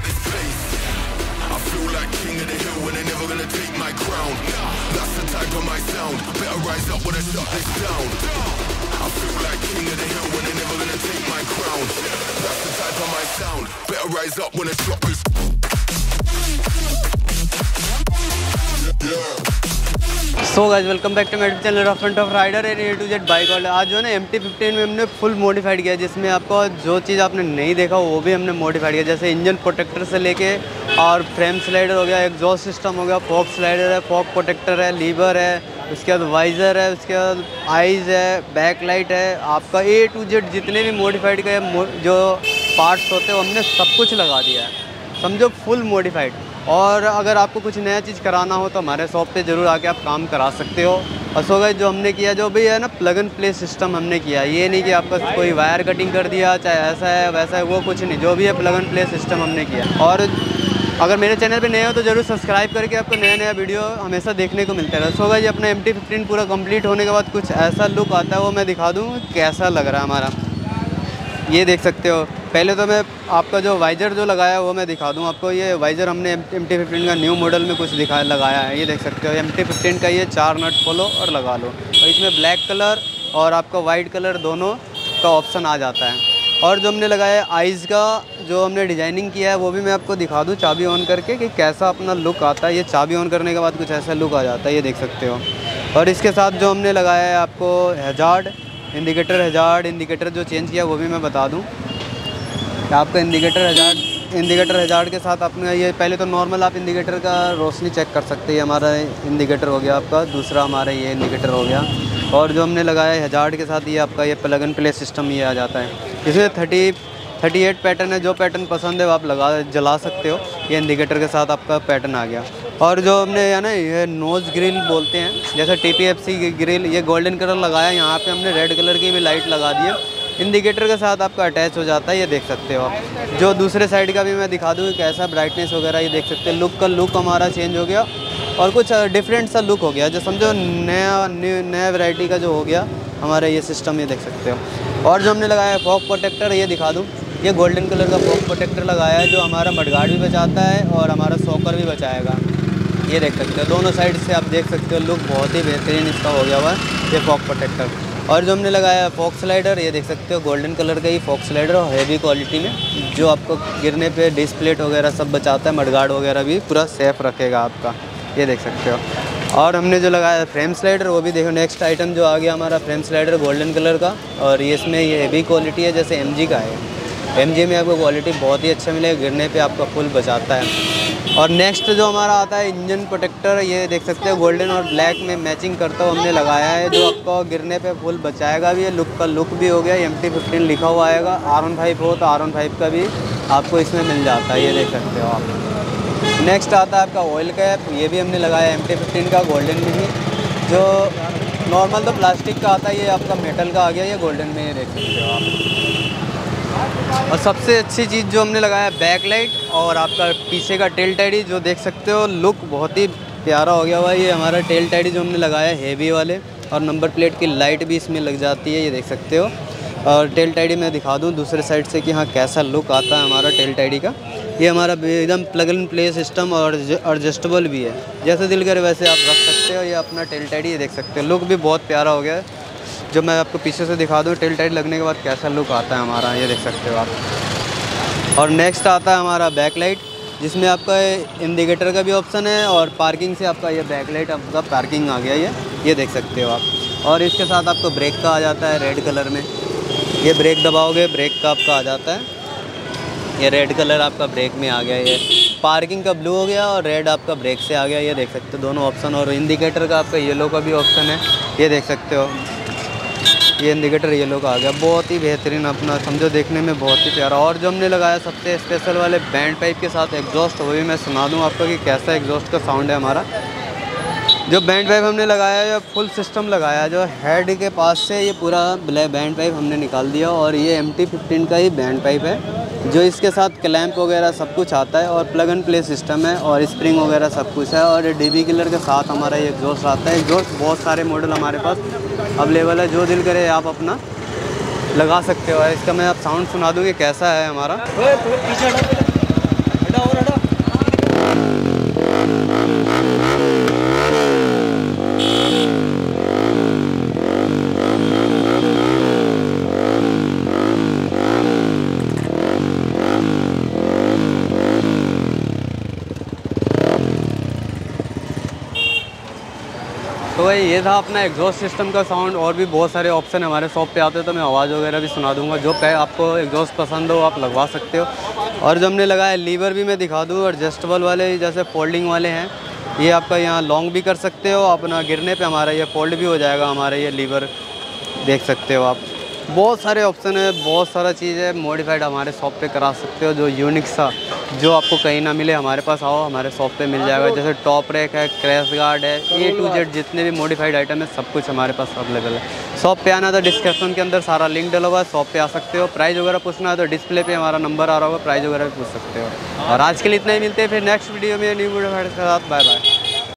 take this place. I feel like king of the hill and they're never gonna take my crown. That's the type of my sound. Better rise up when I shut this down. I feel like king of the hill and they're never gonna take my crown. That's the type of my sound. Better rise up when I shut this. So guys welcome back to मेरे channel of front of rider and A to Z bike वाले आज जो है ना M T fifteen में हमने full modified किया, जिसमें आपको जो चीज़ आपने नहीं देखा, वो भी हमने मॉडिफाइड किया। जैसे इंजन प्रोटेक्टर से लेके और फ्रेम स्लाइडर हो गया एग्जॉस्ट सिस्टम हो गया फॉक स्लाइडर है फॉक प्रोटेक्टर है लीवर है, उसके बाद वाइज़र है, उसके बाद आइज़ है बैक लाइट है। आपका ए टू जेड जितने भी मॉडिफाइड का जो पार्ट्स होते हैं हमने सब कुछ लगा दिया है। समझो फुल मॉडिफाइड और अगर आपको कुछ नया चीज़ कराना हो तो हमारे शॉप पे ज़रूर आके आप काम करा सकते हो। और सो गए जो हमने किया, जो भी है ना प्लग एंड प्ले सिस्टम हमने किया, ये नहीं कि आपका कोई वायर कटिंग कर दिया, चाहे ऐसा है, वैसा है, वो कुछ नहीं, जो भी है प्लग एंड प्ले सिस्टम हमने किया। और अगर मेरे चैनल पे नए हो तो ज़रूर सब्सक्राइब करके आपको नया नया वीडियो हमेशा देखने को मिलता है सो गई अपना एम टी फिफ्टीन पूरा कंप्लीट होने के बाद कुछ ऐसा लुक आता है, वो मैं दिखा दूँ, कैसा लग रहा है हमारा? ये देख सकते हो। पहले तो मैं आपका जो वाइज़र जो लगाया वो मैं दिखा दूँ आपको। ये वाइज़र हमने एम टी फिफ्टीन का न्यू मॉडल में कुछ दिखा, लगाया है। ये देख सकते हो एम टी फिफ्टीन का ये चार नट खोलो और लगा लो। और इसमें ब्लैक कलर और आपका वाइट कलर दोनों का ऑप्शन आ जाता है। और जो हमने लगाया आइज़ का, जो हमने डिज़ाइनिंग किया है, वो भी मैं आपको दिखा दूँ चाबी ऑन करके कि कैसा अपना लुक आता है। ये चाबी ऑन करने के बाद कुछ ऐसा लुक आ जाता है, ये देख सकते हो। और इसके साथ जो हमने लगाया है आपको हेजार्ड इंडिकेटर हज़ार इंडिकेटर जो चेंज किया, वो भी मैं बता दूँ। आपका इंडिकेटर हज़ार इंडिकेटर हज़ार के साथ आपने ये, पहले तो नॉर्मल आप इंडिकेटर का रोशनी चेक कर सकते हैं। हमारा इंडिकेटर हो गया आपका, दूसरा हमारा ये इंडिकेटर हो गया। और जो हमने लगाया है हज़ार के साथ, ये आपका ये प्लग एंड प्ले सिस्टम ये आ जाता है। इसमें थर्टी थर्टी एट पैटर्न है, जो पैटर्न पसंद है, वो आप लगा, जला सकते हो। ये इंडिकेटर के साथ आपका पैटर्न आ गया। और जो हमने, है ना, ये नोज़ ग्रिल बोलते हैं, जैसे T P F C grill ये गोल्डन कलर लगाया, यहाँ पे हमने रेड कलर की भी लाइट लगा दी है। इंडिकेटर के साथ आपका अटैच हो जाता है, ये देख सकते हो आप। जो दूसरे साइड का भी मैं दिखा दूँ, कैसा ब्राइटनेस वगैरह, ये देख सकते हैं। लुक का लुक हमारा चेंज हो गया और कुछ डिफरेंट सा लुक हो गया। जो समझो नया नया वैरायटी का जो हो गया, हमारा ये सिस्टम ये देख सकते हो। और जो हमने लगाया है फॉक प्रोटेक्टर ये दिखा दूँ। ये गोल्डन कलर का फॉक प्रोटेक्टर लगाया है, जो हमारा मडगार्ड भी बचाता है और हमारा सॉकर भी बचाएगा। ये देख सकते हो। दोनों साइड से आप देख सकते हो लुक बहुत ही बेहतरीन इसका हो गया हुआ है, ये फॉक प्रोटेक्टर और जो हमने लगाया फॉक स्लाइडर, ये देख सकते हो, गोल्डन कलर का ही फॉक स्लाइडर और हैवी क्वालिटी में, जो आपको गिरने पे डिस्प्लेट वगैरह सब बचाता है, मडगार्ड वगैरह भी पूरा सेफ़ रखेगा आपका, ये देख सकते हो। और हमने जो लगाया फ्रेम स्लाइडर वो भी देखो नेक्स्ट आइटम जो आ गया हमारा फ्रेम स्लाइडर गोल्डन कलर का, और ये इसमें ये हैवी क्वालिटी है, जैसे एमजी का है। एमजी में आपको क्वालिटी बहुत ही अच्छा मिलेगा, गिरने पर आपका फुल बचाता है। और नेक्स्ट जो हमारा आता है इंजन प्रोटेक्टर ये देख सकते हो गोल्डन और ब्लैक में मैचिंग करता हुआ हमने लगाया है, जो आपको गिरने पे फुल बचाएगा भी है लुक का लुक भी हो गया एम टी फिफ्टीन लिखा हुआ आएगा आर वन फाइव हो तो आर वन फाइव का भी आपको इसमें मिल जाता है, ये देख सकते हो आप। नेक्स्ट आता है आपका ऑयल कैप ये भी हमने लगाया एम टी फिफ्टीन का गोल्डन में ही जो नॉर्मल तो प्लास्टिक का आता है, ये आपका मेटल का आ गया, ये गोल्डन में ये देख सकते हो आप। और सबसे अच्छी चीज़ जो हमने लगाया बैक लाइट और आपका पीछे का टेल टैडी जो देख सकते हो लुक बहुत ही प्यारा हो गया हुआ ये हमारा टेल टाइडी जो हमने लगाया हेवी वाले, और नंबर प्लेट की लाइट भी इसमें लग जाती है, ये देख सकते हो। और टेल टैडी मैं दिखा दूँ दूसरे साइड से कि हाँ कैसा लुक आता है हमारा टेल टैडी का। ये हमारा एकदम प्लग इन प्ले सिस्टम और एडजस्टेबल भी है। जैसे दिल करे वैसे आप रख सकते हो, ये अपना टेल टैडी ये देख सकते हो। लुक भी बहुत प्यारा हो गया है। जब मैं आपको पीछे से दिखा दूँ, टेल टाइट लगने के बाद कैसा लुक आता है हमारा, ये देख सकते हो आप। और नेक्स्ट आता है हमारा बैक लाइट जिसमें आपका इंडिकेटर का भी ऑप्शन है और पार्किंग से आपका ये बैक लाइट आपका पार्किंग आ गया ये ये देख सकते हो आप। और इसके साथ आपको ब्रेक का आ जाता है रेड कलर में। ये ब्रेक दबाओगे ब्रेक का आपका आ जाता है। ये रेड कलर आपका ब्रेक में आ गया ये। पार्किंग का ब्लू हो गया और रेड आपका ब्रेक से आ गया, ये देख सकते हो दोनों ऑप्शन और इंडिकेटर का आपका येलो का भी ऑप्शन है, ये देख सकते हो। ये इंडिकेटर येलो का आ गया। बहुत ही बेहतरीन अपना, समझो देखने में बहुत ही प्यारा। और जो हमने लगाया सबसे स्पेशल वाले बैंड पाइप के साथ एग्जॉस्ट वो भी मैं सुना दूँ आपको कि कैसा एग्जॉस्ट का साउंड है हमारा। जो बैंड पाइप हमने लगाया है फुल सिस्टम लगाया, जो हेड के पास से ये पूरा ब्लैक बैंड पाइप हमने निकाल दिया और ये एम टी फिफ्टीन का ही बैंड पाइप है, जो इसके साथ क्लैंप वगैरह सब कुछ आता है और प्लग एंड प्ले सिस्टम है और स्प्रिंग वगैरह सब कुछ है और डी बी किलर के साथ हमारा ये एग्जॉस्ट आता है। एग्जॉस्ट बहुत सारे मॉडल हमारे पास अवेलेबल है, जो दिल करे आप अपना लगा सकते हो। इसका मैं आप साउंड सुना दूँगी कैसा है हमारा। तो भाई, ये था अपना एग्जॉस्ट सिस्टम का साउंड और भी बहुत सारे ऑप्शन हमारे शॉप पे आते हैं तो मैं आवाज़ वगैरह भी सुना दूँगा, जो पे, आपको एग्जॉस्ट पसंद हो, आप लगवा सकते हो। और जो हमने लगाया लीवर भी मैं दिखा दूँ एडजस्टेबल वाले, जैसे फोल्डिंग वाले हैं, ये आपका यहाँ लॉन्ग भी कर सकते हो अपना गिरने पर हमारा ये फोल्ड भी हो जाएगा, हमारा ये लीवर देख सकते हो आप। बहुत सारे ऑप्शन है, बहुत सारा चीज़ है मॉडिफाइड हमारे शॉप पे करा सकते हो, जो यूनिक सा, जो आपको कहीं ना मिले, हमारे पास आओ, हमारे शॉप पे मिल जाएगा। जैसे टॉप रैक है क्रैश गार्ड है ए टू जेड जितने भी मॉडिफाइड आइटम है, सब कुछ हमारे पास अवेलेबल है। शॉप पे आना तो डिस्क्रिप्शन के अंदर सारा लिंक डला हुआ है शॉप पे आ सकते हो। प्राइस वगैरह पूछना है तो डिस्प्ले पे हमारा नंबर आ रहा होगा प्राइस वगैरह भी पूछ सकते हो। और आज के लिए इतना ही, मिलते हैं फिर नेक्स्ट वीडियो में न्यू मॉडिफाइड के साथ। Bye bye